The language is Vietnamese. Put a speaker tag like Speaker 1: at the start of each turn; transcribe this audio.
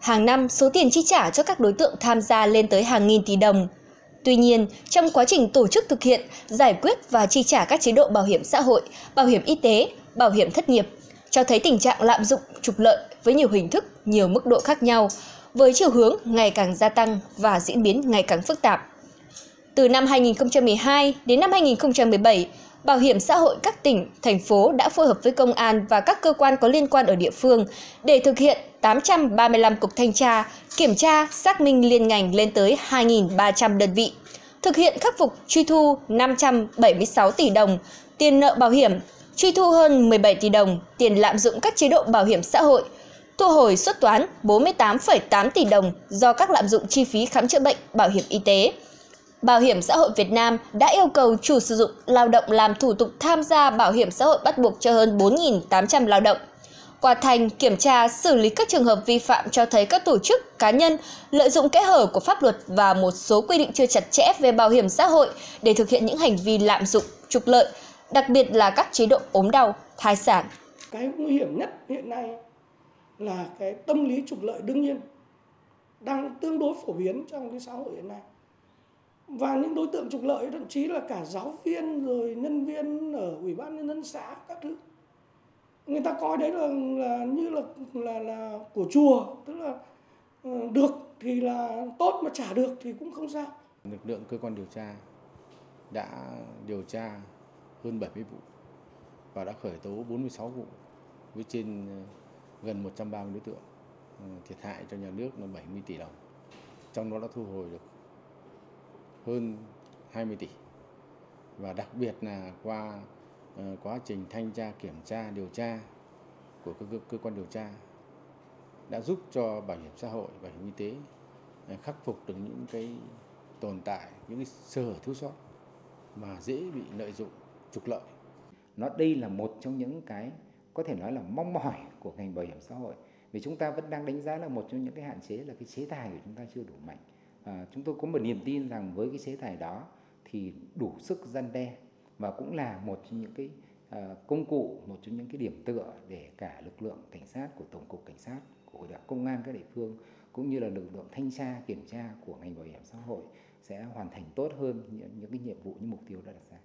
Speaker 1: Hàng năm, số tiền chi trả cho các đối tượng tham gia lên tới hàng nghìn tỷ đồng. Tuy nhiên, trong quá trình tổ chức thực hiện, giải quyết và chi trả các chế độ bảo hiểm xã hội, bảo hiểm y tế, bảo hiểm thất nghiệp, cho thấy tình trạng lạm dụng, trục lợi với nhiều hình thức, nhiều mức độ khác nhau, với chiều hướng ngày càng gia tăng và diễn biến ngày càng phức tạp. Từ năm 2012 đến năm 2017, Bảo hiểm xã hội các tỉnh, thành phố đã phối hợp với công an và các cơ quan có liên quan ở địa phương để thực hiện 835 cuộc thanh tra, kiểm tra, xác minh liên ngành lên tới 2.300 đơn vị, thực hiện khắc phục truy thu 576 tỷ đồng, tiền nợ bảo hiểm, truy thu hơn 17 tỷ đồng, tiền lạm dụng các chế độ bảo hiểm xã hội, thu hồi xuất toán 48,8 tỷ đồng do các lạm dụng chi phí khám chữa bệnh, bảo hiểm y tế. Bảo hiểm xã hội Việt Nam đã yêu cầu chủ sử dụng lao động làm thủ tục tham gia bảo hiểm xã hội bắt buộc cho hơn 4.800 lao động. Qua thành kiểm tra xử lý các trường hợp vi phạm cho thấy các tổ chức, cá nhân lợi dụng kẽ hở của pháp luật và một số quy định chưa chặt chẽ về bảo hiểm xã hội để thực hiện những hành vi lạm dụng, trục lợi, đặc biệt là các chế độ ốm đau, thai sản.
Speaker 2: Cái nguy hiểm nhất hiện nay là cái tâm lý trục lợi đương nhiên đang tương đối phổ biến trong cái xã hội hiện nay và những đối tượng trục lợi thậm chí là cả giáo viên rồi nhân viên ở ủy ban nhân dân xã các thứ. Người ta coi đấy là, là như là là là của chùa tức là ờ, được thì là tốt mà trả được thì cũng không sao.
Speaker 3: Lực lượng cơ quan điều tra đã điều tra hơn 70 vụ và đã khởi tố 46 vụ với trên ờ, gần 130 đối tượng ờ, thiệt hại cho nhà nước là 70 tỷ đồng. Trong đó đã thu hồi được hơn 20 tỷ. Và đặc biệt là qua ờ, quá trình thanh tra kiểm tra điều tra của cơ, cơ quan điều tra đã giúp cho bảo hiểm xã hội bảo hiểm y tế ờ, khắc phục được những cái tồn tại những cái sơ hở thiếu sót mà dễ bị lợi dụng trục lợi.
Speaker 4: Nó đây là một trong những cái có thể nói là mong mỏi của ngành bảo hiểm xã hội vì chúng ta vẫn đang đánh giá là một trong những cái hạn chế là cái chế tài của chúng ta chưa đủ mạnh à, chúng tôi có một niềm tin rằng với cái chế tài đó thì đủ sức gian đe và cũng là một trong những cái à, công cụ một trong những cái điểm tựa để cả lực lượng cảnh sát của tổng cục cảnh sát của công an các địa phương cũng như là lực lượng thanh tra kiểm tra của ngành bảo hiểm xã hội sẽ hoàn thành tốt hơn những, những cái nhiệm vụ những mục tiêu đã đặt ra.